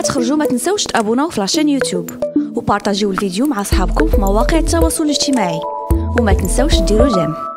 ما تخرجوا ما تنسوش تابوناو في la chaîne يوتيوب وبارطاجيو الفيديو مع أصحابكم في مواقع التواصل الاجتماعي وما تنسوش ديروا j'aime.